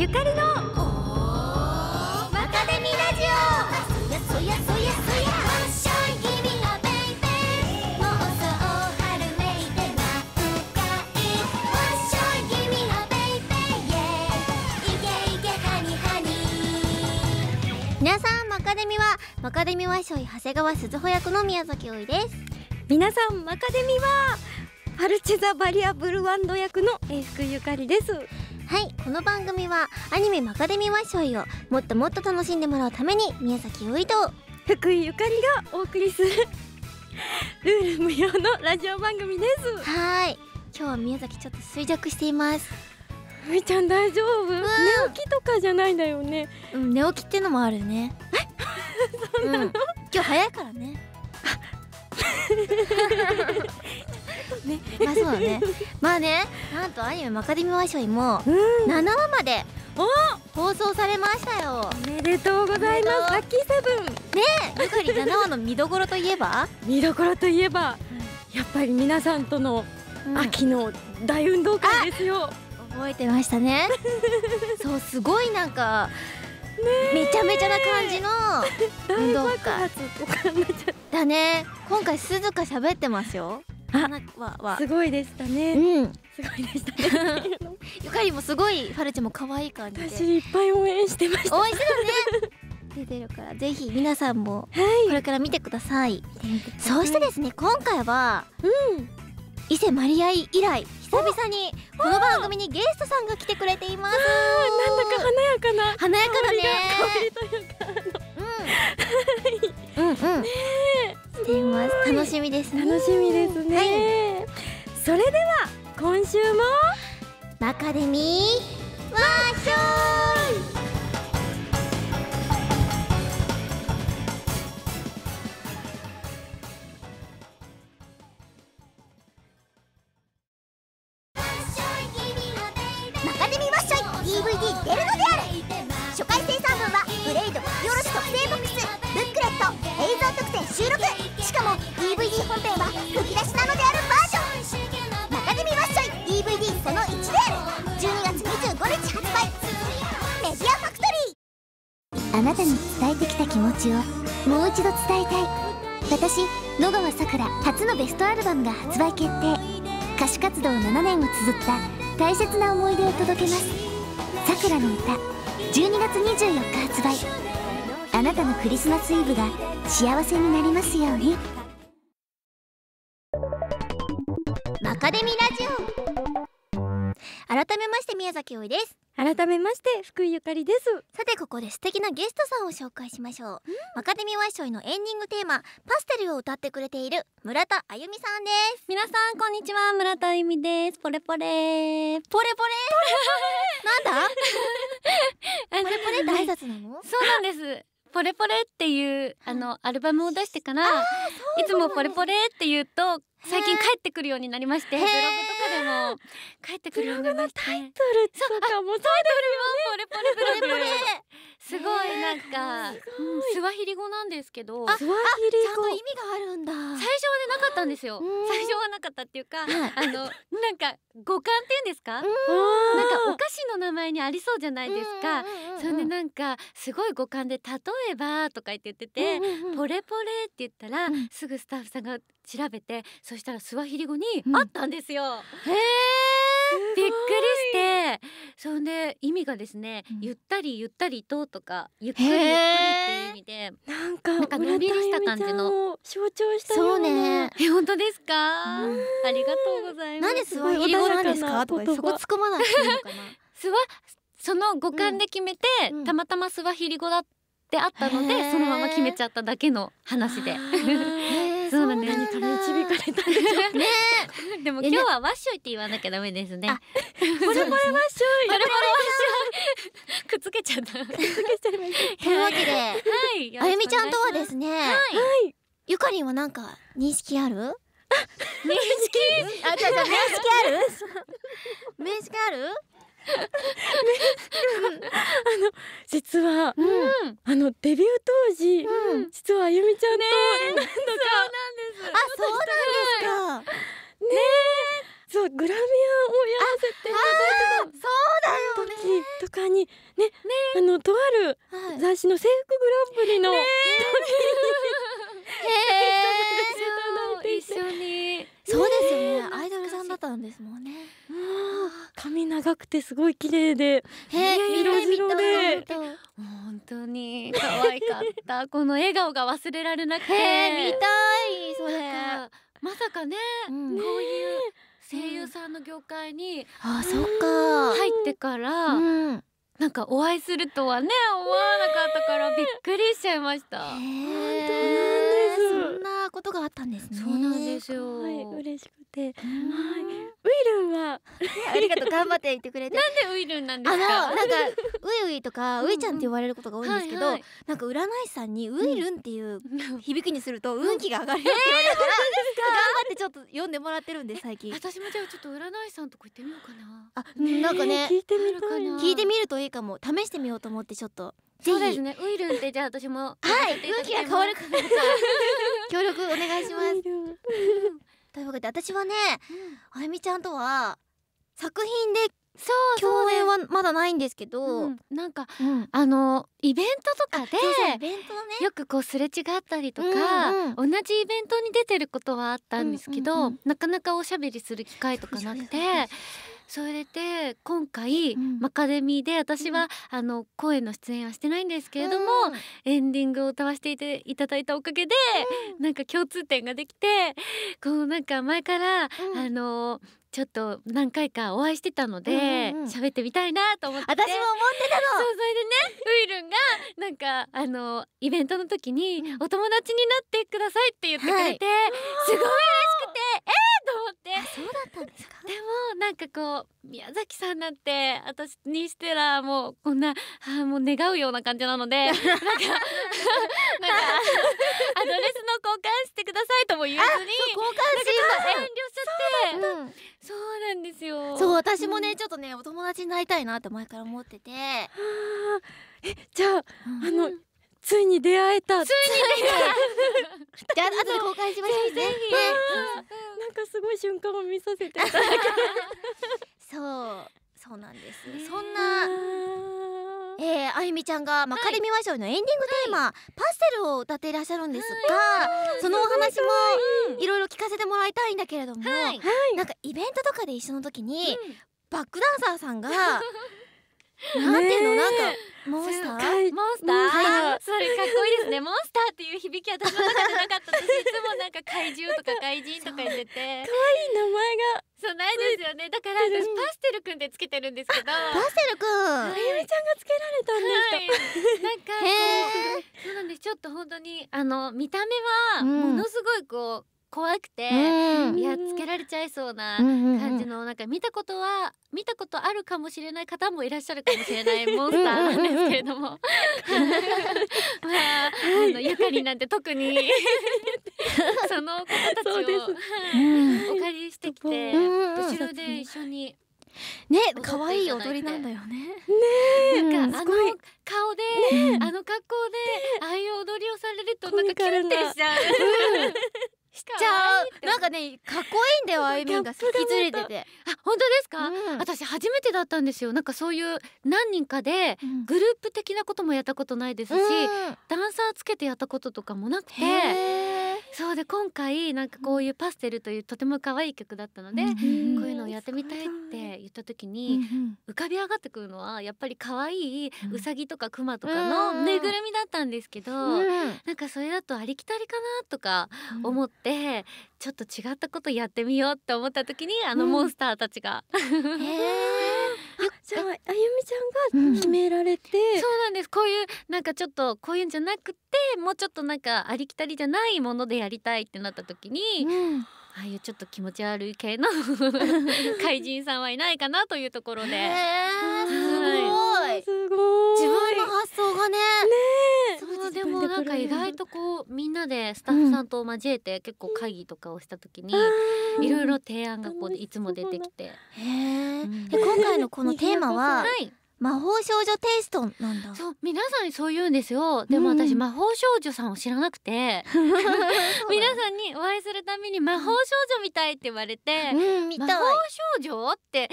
ゆかりのマカデミラジオ皆さんマカデミはマカデミワッショイ長谷川鈴穂役の宮崎おいです。皆さんマカデミはファルチェザバリアブルワンド役の英福ゆかりですはいこの番組はアニメマカデミワッショイをもっともっと楽しんでもらうために宮崎おいと福井ゆかりがお送りする ルール無用のラジオ番組です。はーい。今日は宮崎ちょっと衰弱しています。ふみちゃん大丈夫？寝起きとかじゃないんだよね。うん寝起きっていうのもあるね。うん、今日早いからね ねまあそうだね。まあねなんとアニメマカデミーワッショイもうん。7話までお放送されましたよ。おめでとうございます。ラッキーセブン。ねえゆかり7話の見どころといえば、見どころといえばやっぱり皆さんとのうん。秋の大運動会ですよ、覚えてましたね。そうすごいなんかめちゃめちゃな感じの。運動会だね。今回鈴鹿喋ってますよ。すごいでしたね、うん。すごいでしたね。ゆかりもすごいファルチェも可愛い感じで。私いっぱい応援してました。応援してたね。出てるからぜひ皆さんもはい。これから見てください。そそしてですね今回はうん伊勢マリアイ以来久々にこの番組にゲストさんが来てくれています。なんだか華やかな華やかだね。うかうん。うんうん。しています楽しみですね。楽しみですね、それでは今週もマカデミーワーショマあなたに伝えてきた気持ちをもう一度伝えたい。私野川さくら初のベストアルバムが発売決定。歌手活動7年を綴った大切な思い出を届けます。さくらの歌12月24日発売。あなたのクリスマスイブが幸せになりますように。マカデミラジオ。改めまして宮崎おいです。改めまして福井ゆかりです。さてここで素敵なゲストさんを紹介しましょう、マカデミーワッショイのエンディングテーマパステルを歌ってくれている村田あゆみさんです。皆さんこんにちは。村田由美です。ポレポレ。ポレポレ？なんだ？ポ ポレポレって挨拶なの？そうなんです。ポレポレっていうあのアルバムを出してからいつもポレポレって言うと最近帰ってくるようになりましてブログとかでも帰ってくるようになりましてタイトルトルとかもポレポレブログすごいなんかうんスワヒリ語なんですけどあ最スワヒリ意味があるんだ。初はねなかったんですよ。うん。最初はなかったっていうかはい。あのなんか語感っていうんですか？なんかお菓子の名前にありそうじゃないですか。それでなんかすごい五感で例えばとか言って言ってて、ポレポレって言ったら、うん。すぐスタッフさんが調べてそしたらスワヒリ語にうん。あったんですよ、へえびっくりして。そんで意味がですね、うん。ゆったりゆったりととかゆっくりゆっくりっていう意味でなんかのんびりした感じの。象徴したよそうね。え本当ですか、うん。ありがとうございます。なんでスワヒリ語なんですかとかそこ突っ込まないいのかな？スワその五感で決めて、うん。たまたまスワヒリ語だってあったので、そのまま決めちゃっただけの話で。そうなんです何から導かれたんでしょうねでも今日はワッショイって言わなきゃダメですね。あポレポレワッショイ。ポレポレワッショイ。くっつけちゃった。はつけちゃいましたというわけでい。あゆみちゃんとはですね。ねはい。ゆかりんはなんか認識ある？認識？あ、じゃじゃ面識ある？面識ある？実はうん。あのデビュー当時うん。実はあゆみちゃんと何度か。あ、そうなんですか。そうグラビアをやらせていただいてそうだよね。た時と間にねあのとあるはい。雑誌の制服グランプリの、そう ドルさんですもんね。髪長くてすごい綺麗でへえ色白で。本当に可愛かった。この笑顔が忘れられなくて。へえ見たいそれまさかねうん。こういう声優さんの業界にあそっか入ってから、うんなんかお会いするとはね思わなかったからびっくりしちゃいました。へええそんなことがあったんですね。そうなんですよ。はい嬉しくて。うん。ウィルンは。ありがとう頑張って言ってくれて。なんでウイルンなんであのすか。なんかウイウイとかウイちゃんって言われることが多いんですけど、はいはい。なんか占い師さんにウイルンっていう響きにすると運気が上がるよって言われるから、頑張ってちょっと読んでもらってるんで最近。私もじゃあちょっと占い師さんとこ行ってみようかな。あ、なんかね聞いてみるかな。聞いてみるといいかも。試してみようと思ってちょっと。ぜひ。そうですね。ウイルンってじゃあ私もはい。運気が変わるかどうか協力お願いします。というわけで私はねあゆみちゃんとは作品でそう共演はまだないんですけど、うん。なんかうん。あのイベントとかでよくこうすれ違ったりとか、うん同じイベントに出てることはあったんですけど、うんうんうんなかなかおしゃべりする機会とかなくてそれで今回、うん。マカデミーで私は、あの声の出演はしてないんですけれども、うん。エンディングを歌わせていただいたおかげで、なんか共通点ができてこうなんか前から、うん。あのちょっと何回かお会いしてたのでうんうんうん喋、ってみたいなと思って。私も思ってたの。そうそれでねウイルンがなんかあのイベントの時にうん。お友達になってくださいって言ってくれて、すごい嬉しくてえー、と思って。あそうだったんですか？でもなんかこう宮崎さんなんて私にしてらもうこんなあーもう願うような感じなので なんか なんかアドレスの交換してくださいとも言わずに交換遠慮しちゃって。うん。そうなんですよ。そう私もねちょっとねお友達になりたいなって前から思ってて、えじゃあうん。あのついに出会えた。ついにねじゃあ後で交換しましょうね。ぜひねなんかすごい瞬間を見させていただきそう。そうなんです、ね。そんなえー、あゆみちゃんがマカデミーワショイのエンディングテーマ、パステルを歌っていらっしゃるんですが、そのお話もいろいろ聞かせてもらいたいんだけれども、はい。なんかイベントとかで一緒の時に、バックダンサーさんがなんていうの、なんかモンスター？はい。モンスター、それかっこいいですね。モンスターっていう響き私の中でなかった私いつもなんか怪獣とか怪人とか言ってて。名前が。そうないですよね。だから私パステルくんってつけてるんですけど。パステルくん、あゆみちゃんがつけられたんですか、はい、なんかこうへそうなんです。ちょっと本当にあの見た目はうん。ものすごいこう怖くて、うん。いやつけられちゃいそうなうん感じのなんか見たことは見たことあるかもしれない方もいらっしゃるかもしれないモンスターなんですけれども。まああのゆかりなんて特に その方たちをお借りしてきてうん後ろで一緒にね可愛い踊りなんだよね。なんかあの顔で、あの格好でああいう踊りをされるとコなんかキュンってしちゃう。しじゃあなんかねかっこいいんだよあゆみんが引き連れて。て、あ本当ですか、うん。私初めてだったんですよ。なんかそういう何人かでうん。グループ的なこともやったことないですし、うん。ダンサーつけてやったこととかもなくてそうで今回なんかこういうパステルというとても可愛い曲だったので、うんこういうのをやってみたいって言った時に、浮かび上がってくるのはやっぱり可愛いうん。ウサギとかクマとかのうんぬいぐるみだったんですけど、うんなんかそれだとありきたりかなとかうん思って、ちょっと違ったことやってみようって思った時にあのうん。モンスターたちが、へーじゃああゆみちゃんが決められて、そうなんです。こういうなんかちょっとこういうんじゃなくてもうちょっとなんかありきたりじゃないものでやりたいってなった時に、うん。ああいうちょっと気持ち悪い系の 怪人さんはいないかなというところで。へーすごい。すごい。自分の発想がね。そうでもなんか意外とこうみんなでスタッフさんと交えて結構会議とかをした時にいろいろ提案がこういつも出てきて、へーうん。で今回のこのテーマははい。魔法少女テイストなんだ。そう皆さんにそう言うんですよ。でもうん。私魔法少女さんを知らなくて。皆さんにお会いするために魔法少女みたいって言われて。うん魔法少女って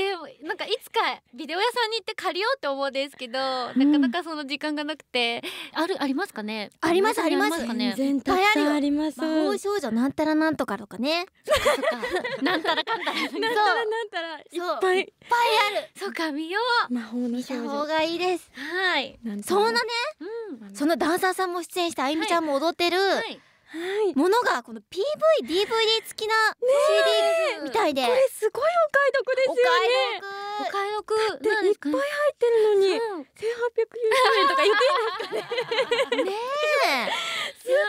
ででなんかいつかビデオ屋さんに行って借りようって思うんですけど、なかなかその時間がなくて。あるありますかね？ありますあります。かね？全然たくさんあります。魔法少女なんたらなんとかとかね。なんたらか。んたらなんたらなんたらい。っぱいそうか見よ。魔法の見た方少女がいいです。うはい。そんなねうん。そのダンサーさんも出演したあゆみちゃんも踊ってる。はい。はいものがこの PV DVD 付きな CD みたいで。これすごいお買い得ですよね。お買い得。でいっぱい入ってるのに。1890円とか言っていいんですかね。ねすごいで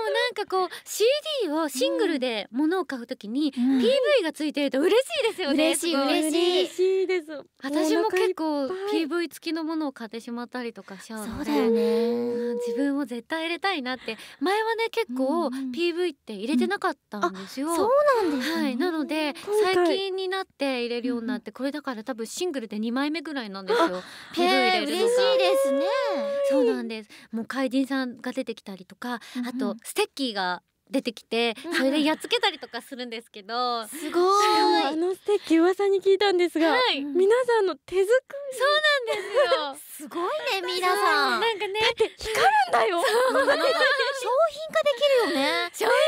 もなんかこう CD をシングルで物を買うときに PV がついてると嬉しいですよね嬉しい嬉しい。です私も結構 PV 付きのものを買ってしまったりとかしちゃうのでそうだよね。うん自分も絶対入れたいなって。前はね結構うん。うん PV って入れてなかったんですよ、そうなんですね。はいなので最近になって入れるようになってこれだから多分シングルで2枚目ぐらいなんですよ。PV 入へえ嬉しいですね。そうなんです。もう怪人さんが出てきたりとかうんうん。あとステッキーが出てきてうんそれでやっつけたりとかするんですけど。すごしかもあいのステッキ噂に聞いたんですが、はい。うん皆さんの手作そうなんですよ。すごいね皆さん。なんかね。り光るんだよ。商品化できるよね。商品化で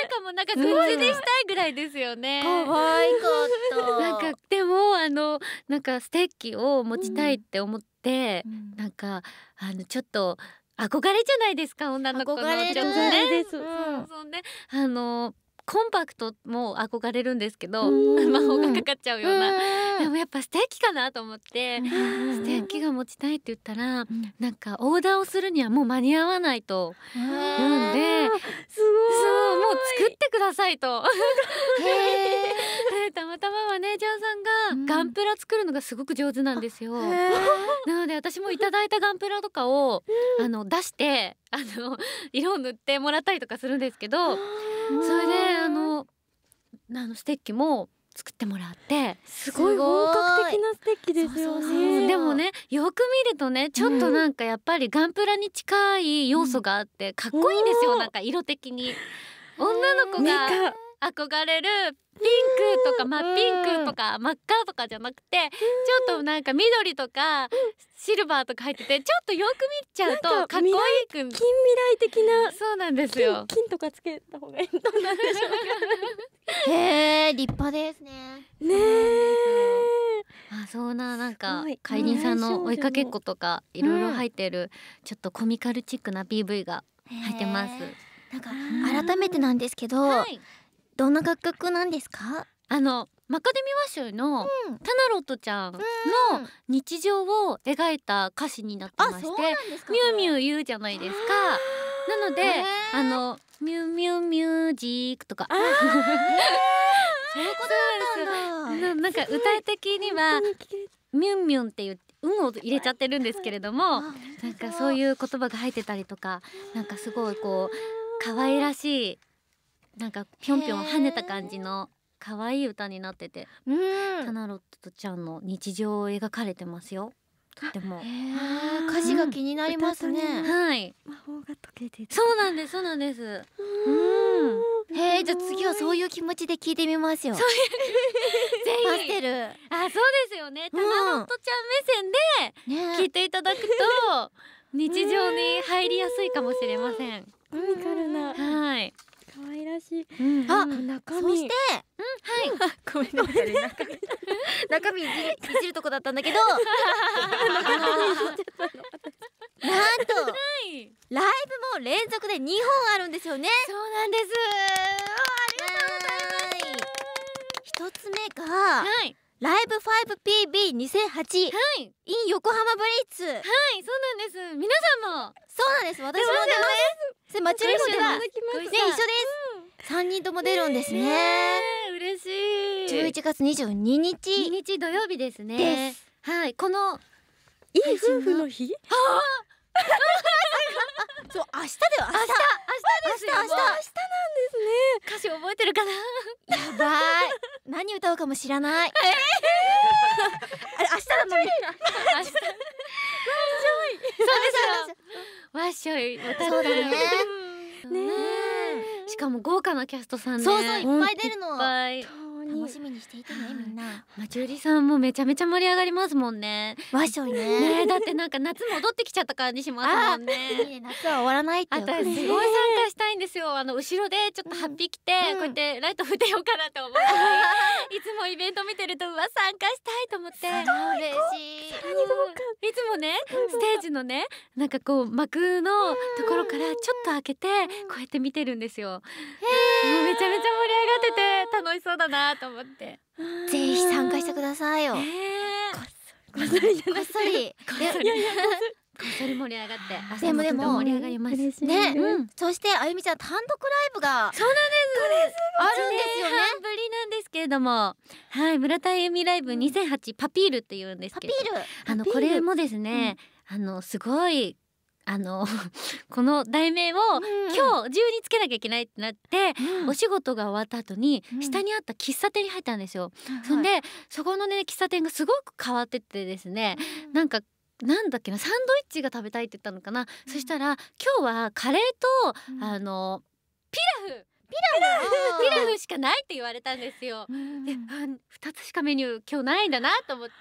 きるかもなんかグッズでしたいぐらいですよね。可愛かった。なんかでもあのなんかステッキを持ちたいって思って、うん。なんかあのちょっと憧れじゃないですか女の子の。憧れう。ん。そうね。あのコンパクトも憧れるんですけどうん。魔法がかかっちゃうような。うん。でもやっぱステッキかなと思って、ステッキが持ちたいって言ったら、なんかオーダーをするにはもう間に合わないとへ言うんーで、すごそうもう作ってくださいと。たまたまマネージャーさうん。んがガンプラ作るのがすごく上手なんですよ。ー。なので私もいただいたガンプラとかを、あの出してあの色を塗ってもらったりとかするんですけど、それであのあのステッキも作ってもらって、すごい本格的なステッキですよね。でもねよく見るとねちょっとなんかやっぱりガンプラに近い要素があってかっこいいんですよ、おー。なんか色的に。女の子メがカ憧れるピンクとか真っピンクとか真っ赤とかじゃなくてちょっとなんか緑とかシルバーとか入っててちょっとよく見ちゃうとかっこいいくん近未来的なそうなんですよ。金金とかつけた方がいいどうなんでしょへえ立派ですね。うねえあそうななんかすごい。怪人さんの追いかけっことかいろいろ入ってるちょっとコミカルチックな PV が入ってます。なんか改めてなんですけど、はいどんな楽曲なんですか？あのマカデミーワッショイのうん。タナロットちゃんの日常を描いた歌詞になってあましてミュウミュウ言うじゃないですか。なので、あのミュウミュウミュージックとか。そういうことだったんだ。ななんか歌い的にはミュンミュンっていう運を入れちゃってるんですけれども、なんかそうういう言葉が入ってたりとか、なんかすごいこう可愛らしいなんかぴょんぴょん跳ねた感じの可愛い歌になってて、うん。タナロットちゃんの日常を描かれてますよ。とっても。歌詞が気になりますね、はい、魔法が解けてるそうなんです、そうなんです。うん。へえじゃあ次はそういう気持ちで聞いてみますよ。ぜパスあ、そうですよね。タナロットちゃん目線で聞いていただくと 日常に入りやすいかもしれません。コミカルなはい。可愛らしい。うん。あうん。中そして ごめんなさい中身。中身いじじるとこだったんだけど。あのなんとはい。ライブも連続で2本あるんですよね。そうなんです。一つ目がはい。ライブ 5PB2008 はい。in 横浜ブリッツはい、そうなんです。皆さんも。そうなんです。私も出ますそれマチュリも出ます。ねご一緒です。三人とも出るんですね。嬉しい。11月22日。日日土曜日ですね。はい、この。いい夫婦の日？そう明日だよ明日。明日ですよ。明日明日もう歌詞覚えてるかな？やばい。何歌うかも知らない。あれ明日なのに明日。わっしょい。歌ったそうだね。ねねしかも豪華なキャストさんね。そうそういっぱい出るの。いっぱい。楽しみにしていてねみんな。まあ、ジュリさんもめちゃめちゃ盛り上がりますもんね。わっしょいね。ねえだってなんか夏戻ってきちゃった感じしますもんいいね。ね夏は終わらないってあよとすごい参加したいんですよ。あの後ろでちょっとハッピー着て、うん。こうやってライト振ってようかなと思って、いつもイベント見てるとうわ参加したいと思って。嬉しい。いつもね、ステージのねなんかこう幕のところからちょっと開けてこうやって見てるんですよ。もうめちゃめちゃ盛り上がってて楽しそうだなと思って。ぜひ参加してくださいよ。えこっそりこっそり。こっそり。こっそり。盛り上がって朝でもでもも盛り上がります。嬉しい。ね、うん。そしてあゆみちゃん単独ライブがそうなんです。あるんですよね。ぶりなんですけれども、はい村田由美ライブ2008パピールっていうんですけど、あのこれもですね、あのすごいあの この題名を今日中につけなきゃいけないってなって、お仕事が終わった後にうん。下にあった喫茶店に入ったんですよ。日そんでそこのね喫茶店がすごく変わっててですね、なんかなんだっけなサンドイッチが食べたいって言ったのかな、そしたら今日はカレーと、あのピラフピラフしかないって言われたんですよ。で、あ二つしかメニュー今日ないんだなと思って、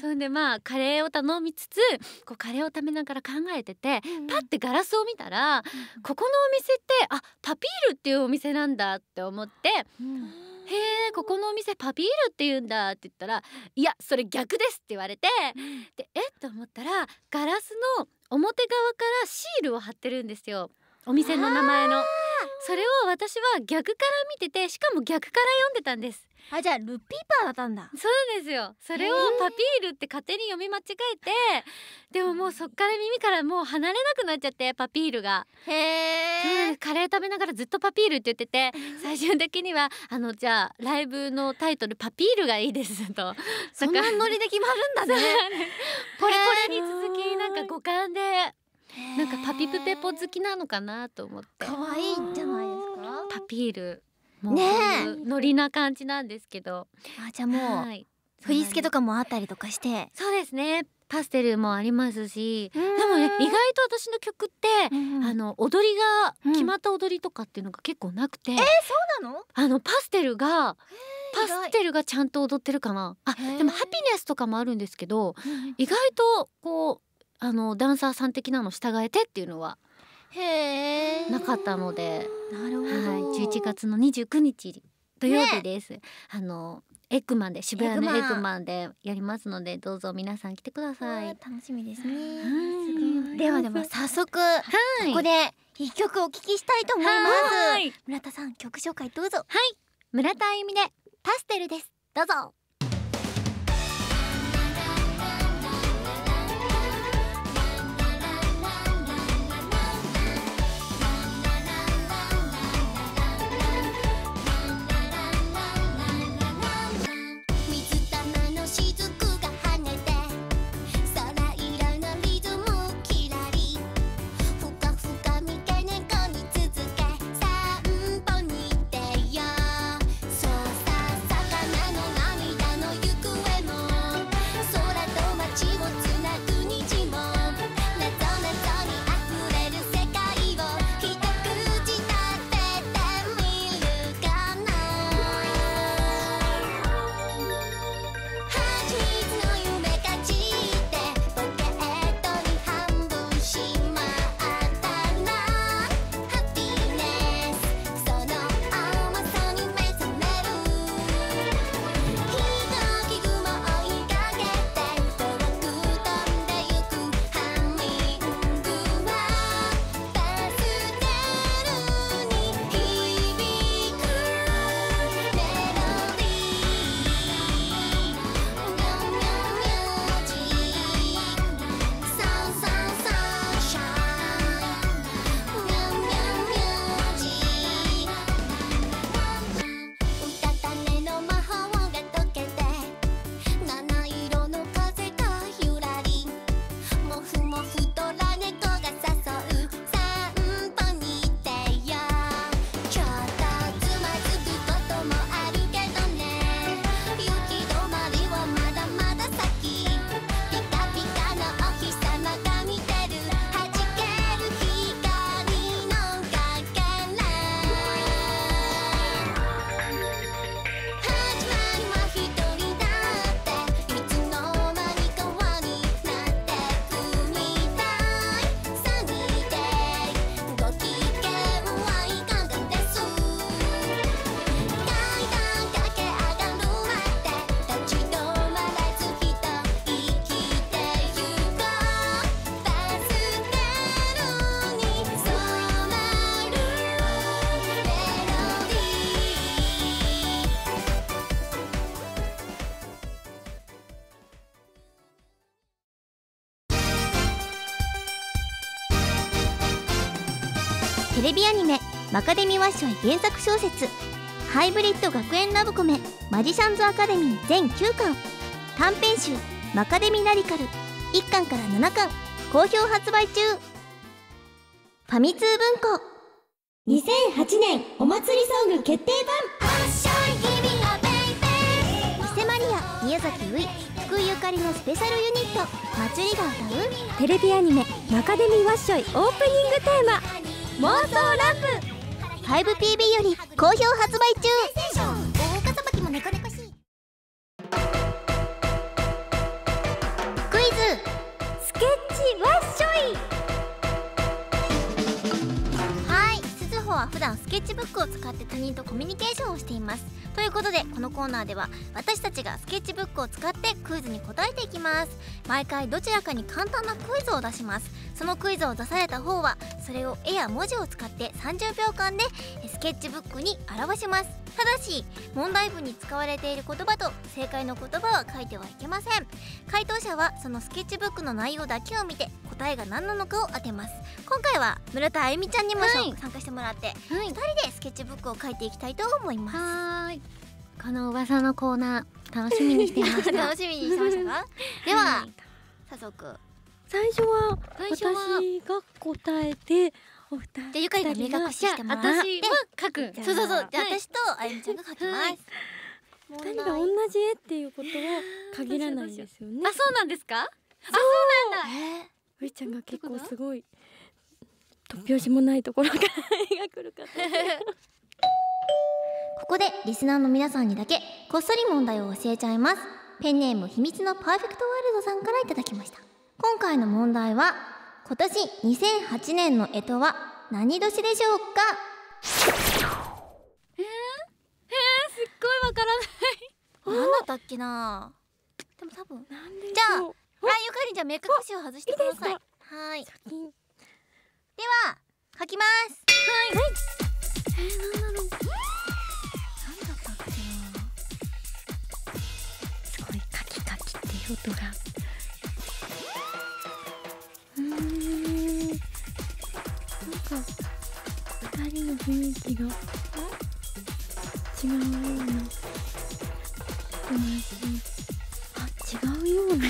そんでまあカレーを頼みつつこうカレーを食べながら考えてて、パッてガラスを見たら、ここのお店ってあパピールっていうお店なんだって思って、へえここのお店パピールって言うんだって言ったらいやそれ逆ですって言われて、でえっと思ったらガラスの表側からシールを貼ってるんですよ。お店の名前のそれを私は逆から見ててしかも逆から読んでたんです。あじゃあルッピーパーだったんだ。そうなんですよ。それをパピールって勝手に読み間違えてでももうそっから耳からもう離れなくなっちゃってパピールが。へえカレー食べながらずっとパピールって言ってて最終的にはあのじゃあライブのタイトルパピールがいいですと。そんなノリで決まるんだね。ポレポレに続きなんか五感でなんかパピプペポ好きなのかなと思って。可愛いんじゃないですか？パピールもうねういうノリな感じなんですけど。あじゃあもうはい。振り付けとかもあったりとかして。そうですね。パステルもありますし。ででもね意外と私の曲ってあの踊りがうん決まった踊りとかっていうのが結構なくて、そうなの？あのパステルがパステルがちゃんと踊ってるかな。あでもハピネスとかもあるんですけど意外とこうあのダンサーさん的なの従えてっていうのはへえなかったので、なるほど。はい、11月の29日土曜日です、あのエッグマンで渋谷のエエッグマンでやりますのでどうぞ皆さん来てください。楽しみですね。はい。ではでは早速はい。ここで一曲お聞きしたいと思いまはい。す村田さん曲紹介どうぞ。村田あゆみでパステルです。どうぞアニメ「マカデミワッショイ」原作小説「ハイブリッド学園ラブコメマジシャンズアカデミー」全9巻短編集「マカデミラディカル」1巻から7巻好評発売中。ファミ通文庫。2008年お祭りソング決定版。伊勢マリア宮崎うい福井ゆかりのスペシャルユニット祭りが歌う？テレビアニメ「マカデミワッショイ」オープニングテーマ妄想ラブ 5PB より好評発売中大岡さばきも猫猫しいクイズスケッチワッショイはい鈴穂は普段スケッチブックを使って他人とコミュニケーションをしています。ということでこのコーナーでは私たちがスケッチブックを使ってクイズに答えていきます。毎回どちらかに簡単なクイズを出します。そのクイズを出された方はそれを絵や文字を使って30秒間でえスケッチブックに表します。ただし問題文に使われている言葉と正解の言葉は書いてはいけません。回答者はそのスケッチブックの内容だけを見て答えが何なのかを当てます。今回は村田あゆみちゃんにも、はい。参加してもらってはい。2人でスケッチブックを書いていきたいと思います。この噂のコーナー楽しみにしていました。楽しみにしてましたか では早速最初は私が答えてお二人じゃあゆかりが目隠ししてもらって私は書く。そうそうそう。じゃ私とあゆみちゃんが書きます、はい。二人が同じ絵っていうことは限らないですよね。あそうなんですか？えういちゃんが結構すごい突拍子もないところから絵が来る。かとここでリスナーの皆さんにだけこっそり問題を教えちゃいます。ペンネーム秘密のパーフェクトワールドさんからいただきました今回の問題は今年2008年の干支は何年でしょうか？すっごいわからない。何だったっけな？でも多分じゃああゆかりじゃあ目隠しを外してください。いいではい。では書きます。えー、なんだろう。何だったっけすごいカキカキっていう音がか2人の雰囲気が違うような友達あ違うような。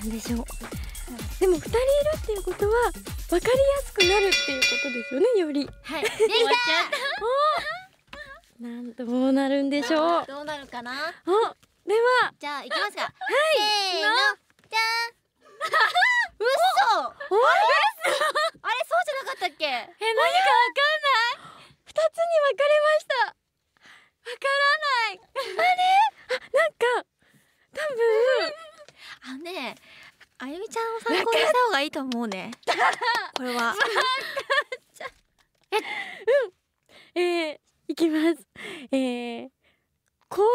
なんでしょう。でも2人いるっていうことは分かりやすくなるっていうことですよねより。はい。できたなんどうなるんでしょう。どうなるかな？あでは。じゃあ行きますか。はい。せーの。じゃん。嘘。おえあれそうじゃなかったっけ？え何かわかんない。二つに分かれました。わからない。なんか多分。あのねあゆみちゃんを参考にした方がいいと思うね。これは。えー、いきます。えー、今年の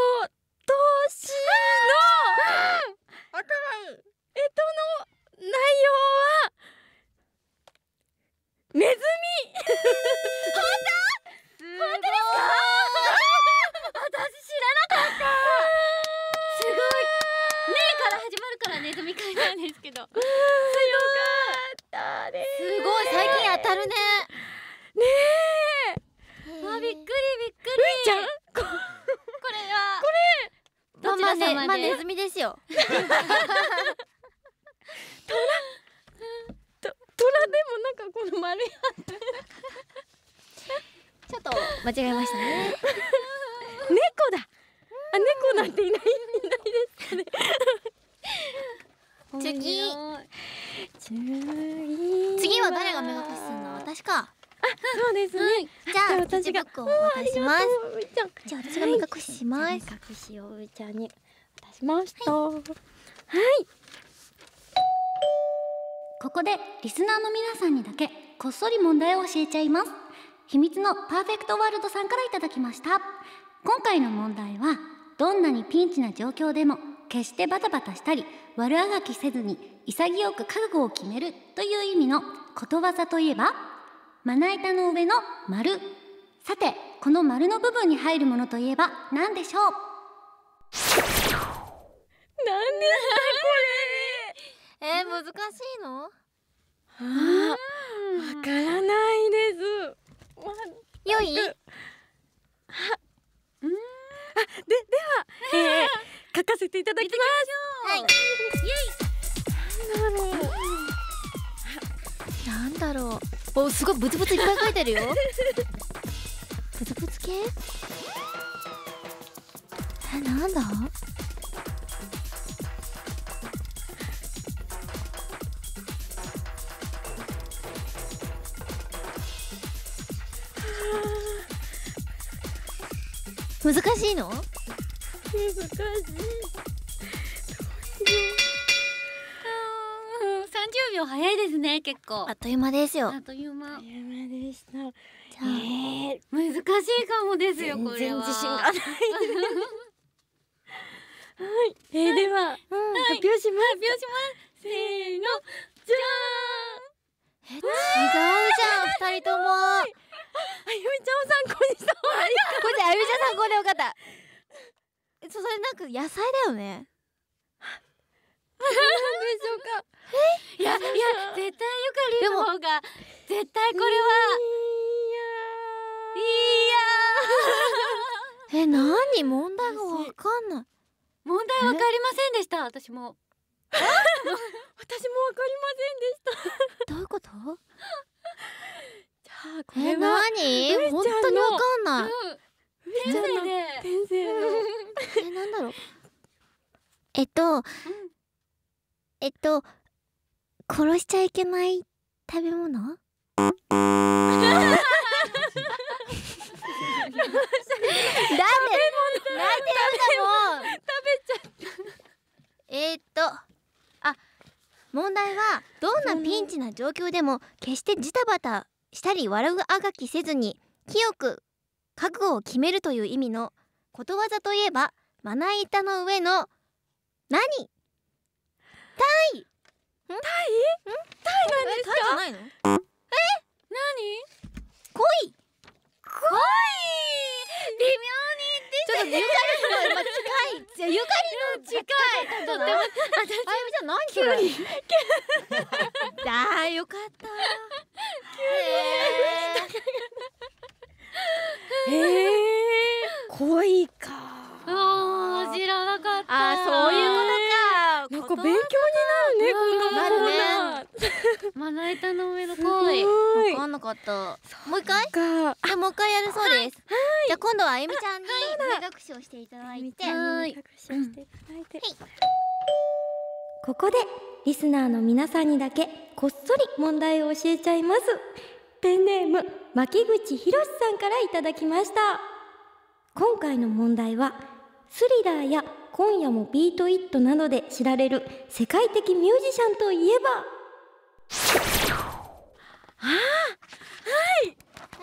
えとの内容はネズミ本当です私知らなかった。すごい。ねえから始まるからネズミ会なんですけど。よかったです。すごい。最近当たるね。ねえ。わびっくりびっくり。ういちゃん。ここれは。まあまあねどちら様で？まあネズミですよ。と 虎でもなんかこの丸いちょっと間違えましたね。猫だ。あ猫なんていないいないですかね。次。次次は誰が目隠しするの？私か。そうですね、じゃあじゃあ私が。ブックをお渡しします。じゃあ私が目隠しします。目隠し。をういちゃんに渡しましたはい、ここでリスナーの皆さんにだけこっそり問題を教えちゃいます。秘密のパーフェクトワールドさんからいただきました。今回の問題はどんなにピンチな状況でも決してバタバタしたり悪あがきせずに潔く覚悟を決めるという意味のことわざといえばまな板の上の丸。さてこの丸の部分に入るものといえば何でしょう？なんですかえー、難しいの？わ、はあ、からないです。よい？はうん。あででは、えー、書かせていただきます。はい。なんだろうなんだろう。おすごいブツブツいっぱい書いてるよ。ブツブツ系？えなんだ？難しいの？難しい。三十秒早いですね結構。あっという間ですよ。あっという間。夢でした。じゃあ。え。難しいかもですよこれは。自信がない。はい、えー、では、発表します。発表します。せーの。じゃえ違うじゃん二人ともちゃんを参考にした方がいいこれであゆみちゃん参考でよかったえそそれなんか野菜だよね。なんでしょうか。ーいやいや絶対ゆかりんの方が絶対これはいやえ何？問題がわかんない。問題わかりませんでした私も。私もわかりませんでした。どういうこと？あこえれは何本当にわかんない。天先生で先生のえなんだろう？えっと、えっと殺しちゃいけない食べ物？なんでなんでなんだもん。食べちゃった。えーっとあ問題はどんなピンチな状況でも決してジタバタしたり悪あがきせずに清く覚悟を決めるという意味のことわざといえばまな板の上の何？タイん？タイん？タイなんですか？タイじゃないの？何？恋？恋微妙にちょっとゆかりの今近いじゃあゆかりの近いとってもあゆみちゃん何それあーよかったへえー、恋かあ知らなかったあそういうことかなんか勉強に。なるねこのなるね まな板の上の恋い。わかんなかった。もう一回？かじゃあもう一回やるそうです。じゃあ今度はあゆみちゃんに目隠しをしていただいて。はい。隠しをしてい。ただいて、ここでリスナーの皆さんにだけこっそり問題を教えちゃいます。ペンネーム牧口博さんからいただきました。今回の問題はスリラーや今夜もビートイットなどで知られる世界的ミュージシャンといえば？わ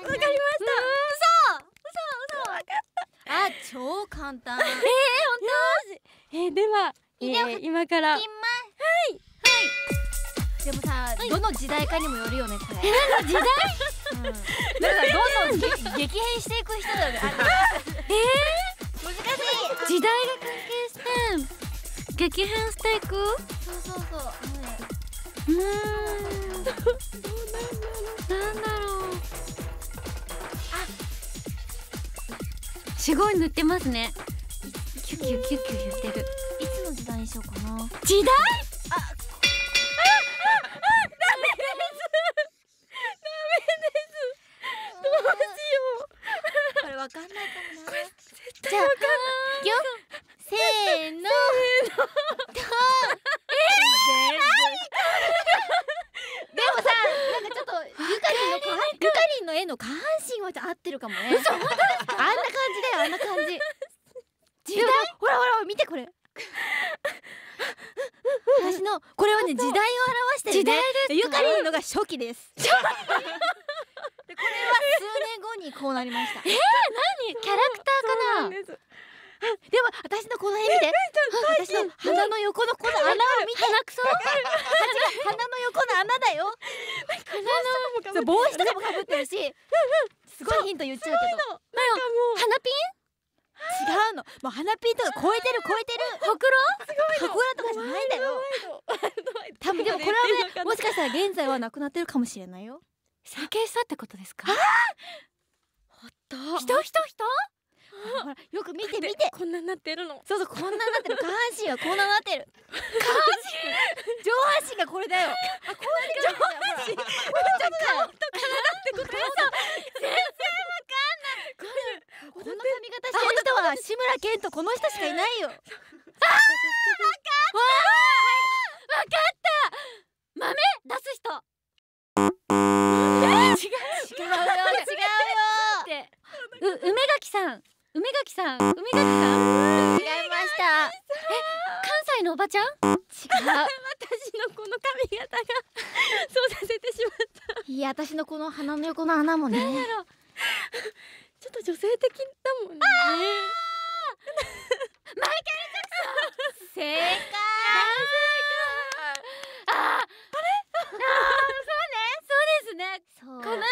かりました。あ超簡単。えー、では、えー、今から。ピンマイはい。でもさ、どの時代かにもよるよねこれ。え時代？うん。だからどんどんげ激変していく人だよね。あれ難しい時代が関係して激変していく？うーん。なんだろう。あすごい塗ってますね。キュッキュッキュッキュッ言ってる。いつの時代にしようかな。時代これわかんないかもなこれ絶対わかんないよせーのでもさなんかちょっとゆかりんの下半ゆかりんの絵の下半身は合ってるかもねあんな感じだよあんな感じ時代ほらほら見てこれ私のこれはね時代を表してるね時代ですゆかりんのが初期 でこれは数年後にこうなりました。何？キャラクターかな？でも私のこの辺見て私の鼻の横のこの穴を見て鼻くそ鼻の横の穴だよ。鼻そう。帽子とかもかぶってるしすごいヒント言っちゃう。けど鼻ピ違うの。もう鼻ピンとか超えてる超えてる。ンほくろ？箱裏とかじゃないんだよ。多分でもこれはねもしかしたら現在はなくなってるかもしれないよ。整形したってことですか？と人？人？人？ほらよく見て見て。こんなになってるの？そうそうこんなになってる。下半身はこんなになってる。下半身上半身がこれだよ。あこういう上半身。これちょっと顔と体ってことよ全然この髪型してる人は志村けんとこの人しかいないよ。豆出す人。違う。よ。違うよ。って。う梅垣さん。梅垣さん。梅垣さん。違いました。関西のおばちゃん？違う。私のこの髪型が。そうさせてしまった。いや私のこの鼻の横の穴もねちょっと女性的だもんね。正解！あーあーそうですね。そう。かな？あー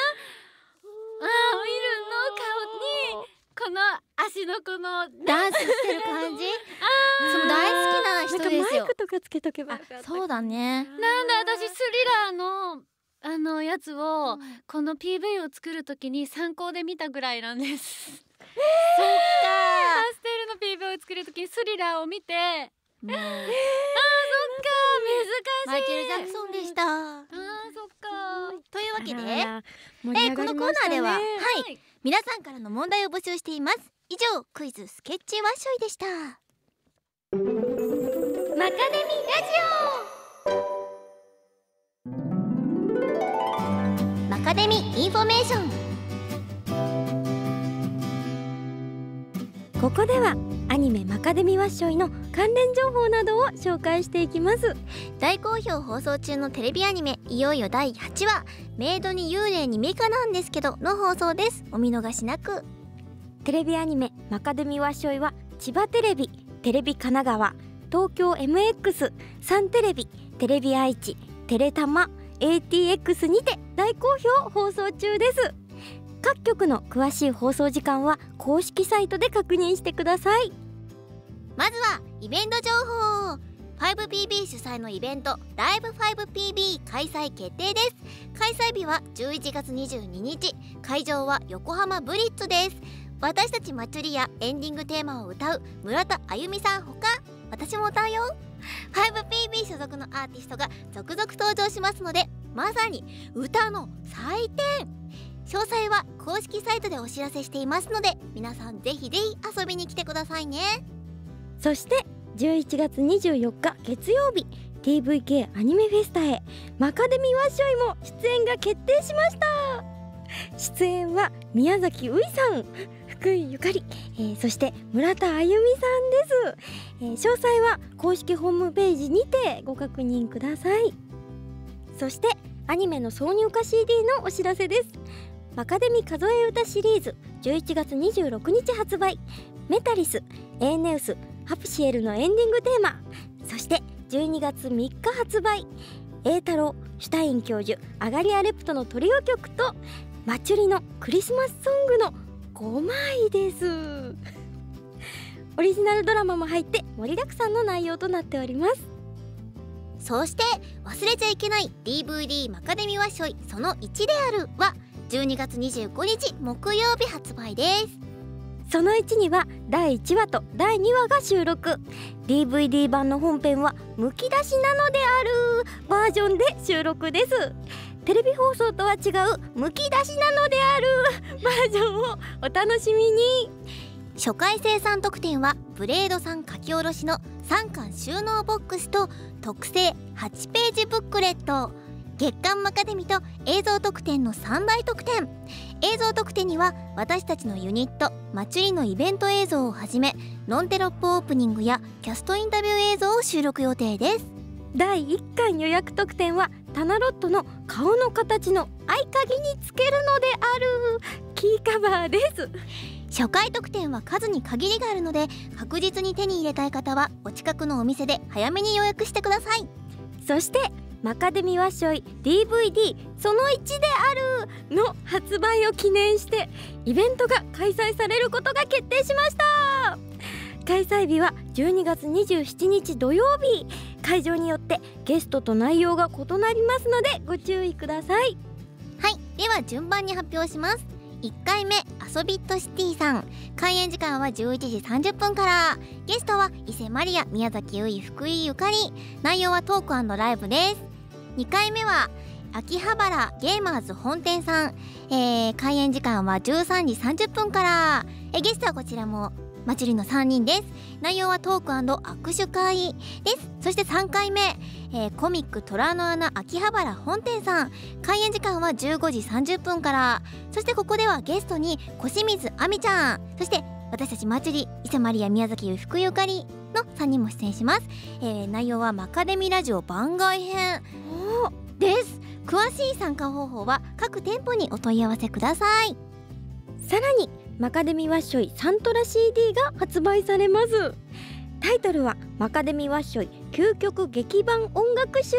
オイルの顔にこの足のこのダンスしてる感じ？そう大好きな人ですよ。マイクとかつけとけばそうだね。なんで私スリラーのあのやつをこの PV を作るときに参考で見たぐらいなんです。パステルの PV を作るときにスリラーを見て、あもう。そっか。マイ難しい。ケル・ジャクソンでした。あーそっか。というわけであらえーこのコーナーでははい。皆さんからの問題を募集しています。以上クイズスケッチワッショイでした。マカデミラジオカデミインフォメーション。ここではアニメマカデミワッショイの関連情報などを紹介していきます。大好評放送中のテレビアニメいよいよ第8話。メイドに幽霊にミカなんですけどの放送です。お見逃しなく。テレビアニメマカデミワッショイは千葉テレビテレビ神奈川東京 MX サンテレビテレビ愛知テレタマ ATX にて大好評放送中です。各局の詳しい放送時間は公式サイトで確認してください。まずはイベント情報。5PB 主催のイベントライブ 5PB 開催決定です。開催日は11月22日。会場は横浜ブリッツです。私たち祭りやエンディングテーマを歌う村田あゆみさんほか私も歌うよ。5PB 所属のアーティストが続々登場しますのでまさに歌の祭典。詳細は公式サイトでお知らせしていますので皆さんぜひぜひ遊びに来てくださいね。そして11月24日月曜日 TVK アニメフェスタへマカデミワッショイも出演が決定しました。出演は宮崎ういさん。福井ゆかり、えーそして村田あゆみさんです、えー詳細は公式ホームページにてご確認ください。そしてアニメの挿入歌 CD のお知らせです。マカデミ数え歌シリーズ11月26日発売。メタリス A ネウスハプシエルのエンディングテーマ。そして12月3日発売。栄太郎シュタイン教授アガリアレプトのトリオ曲とマチュリのクリスマスソングの5枚です。オリジナルドラマも入って盛りだくさんの内容となっております。そして忘れちゃいけない DVD マカデミワッショイその1であるは12月25日木曜日発売です。その1には第1話と第2話が収録。DVD 版の本編はむき出しなのであるバージョンで収録ですテレビ放送とは違うむき出しなのであるバージョンをお楽しみに。初回生産特典はブレードさん書き下ろしの3巻収納ボックスと特製8ページブックレット。月刊マカデミと映像特典の3大特典。映像特典には私たちのユニット「まちり」のイベント映像をはじめノンテロップオープニングやキャストインタビュー映像を収録予定です。第1巻予約特典はタナロットの顔の形の合鍵につけるのである。キーカバーです。初回特典は数に限りがあるので確実に手に入れたい方はお近くのお店で早めに予約してください。そしてマカデミワッショイ DVD その1であるの発売を記念してイベントが開催されることが決定しました開催日は12月27日土曜日。会場によってゲストと内容が異なりますのでご注意ください。はい。では順番に発表します。1回目遊びっとシティさん。開演時間は11時30分から。ゲストは伊勢マリア宮崎優衣福井ゆかり。内容はトークライブです。2回目は秋葉原ゲーマーズ本店さん、えー、開演時間は13時30分から。えゲストはこちらも。祭りの3人です。内容はトーク握手会です。そして3回目、えー、コミック虎の穴秋葉原本店さん。開演時間は15時30分から。そしてここではゲストに小清水亜美ちゃん。そして私たち祭り伊勢マリア宮崎福ゆかりの3人も出演します、えー、内容はマカデミラジオ番外編。です。詳しい参加方法は各店舗にお問い合わせください。さらにマカデミワッショイサントラ CD が発売されます。タイトルはマカデミワッショイ究極劇版音楽集。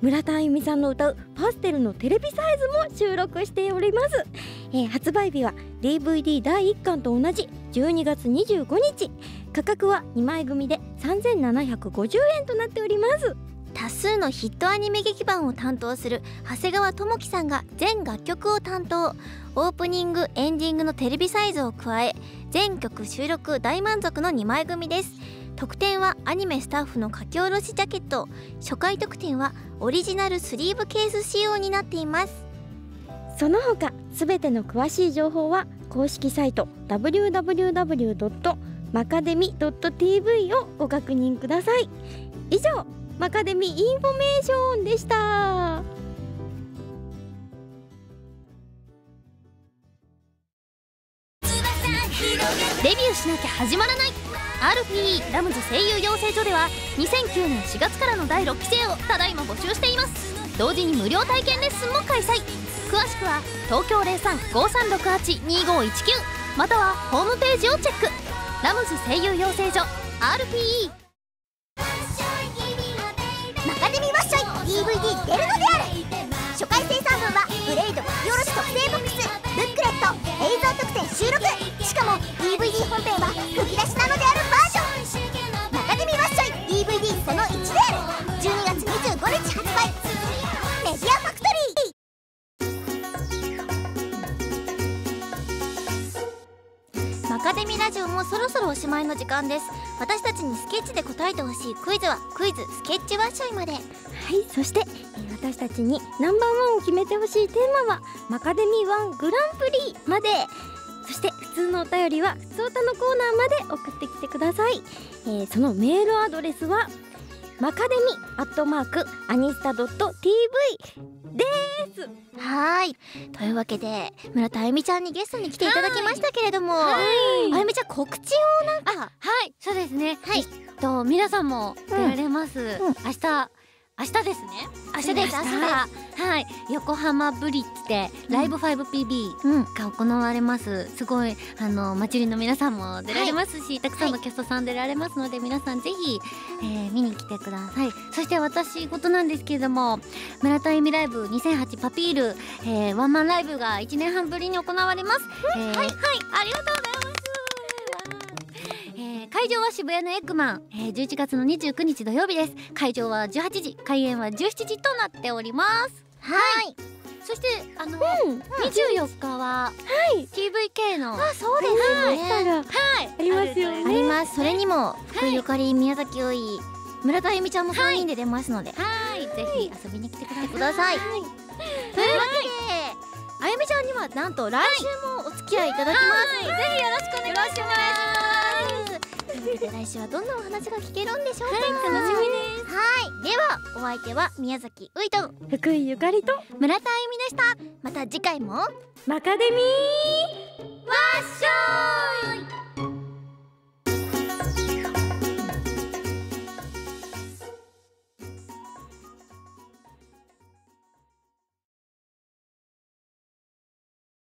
村田あゆみさんの歌うパステルのテレビサイズも収録しております、えー、発売日は DVD 第1巻と同じ12月25日。価格は2枚組で3750円となっております。多数のヒットアニメ劇版を担当する長谷川智樹さんが全楽曲を担当。オープニングエンディングのテレビサイズを加え全曲収録大満足の2枚組です。特典はアニメスタッフの書き下ろしジャケット。初回特典はオリジナルスリーブケース仕様になっています。その他すべての詳しい情報は公式サイト www. マカデミ .tv をご確認ください。以上マカデミーインフォメーションでした。デビューしなきゃ始まらない。RPE ラムズ声優養成所では2009年4月からの第6期生をただいま募集しています。同時に無料体験レッスンも開催。詳しくは東京0353682519またはホームページをチェック。ラムズ声優養成所 RPE に出るのである。初回戦しまいの時間です。私たちにスケッチで答えてほしいクイズはクイズスケッチワッショイまで。はいそして私たちにナンバーワンを決めてほしいテーマはマカデミーワングランプリまで。そして普通のお便りは普通歌のコーナーまで送ってきてください、えー、そのメールアドレスはマカデミアットマークアニスタドット TV です。はい。というわけで村田あゆみちゃんにゲストに来ていただきましたけれども、あゆみちゃん告知をなんか？はい。そうですね。はい。と皆さんも出られます、うん、明日明日ですね。明日です。明日はい。横浜ブリッツでライブ 5PB が行われます、すごいあの祭りの皆さんも出られますし、はい、たくさんのキャストさん出られますので、皆さんぜひ、えー、見に来てください。そして私事なんですけれども村田由美ライブ2008パピール、えー、ワンマンライブが1年半ぶりに行われます、えー、はい。はい。ありがとうございます会場は渋谷のエッグマン、えー、11月の29日土曜日です。会場は18時開演は17時となっております。はい。そしてあの、うん、24日は、はい、TVK のあそうですね、はい、はい、ありますよね。あります。それにも福井ゆかり宮崎おい村田由美ちゃんも3人で出ますのではい。ぜひ遊びに来てください、というわけであゆみちゃんにはなんと来週もお付き合い。いただきます、ぜひよろしくお願いしますで来週はどんなお話が聞けるんでしょうか、はい、楽しみです。はいではお相手は宮崎ういと福井ゆかりと村田あゆみでした。また次回も。マカデミーワッショイ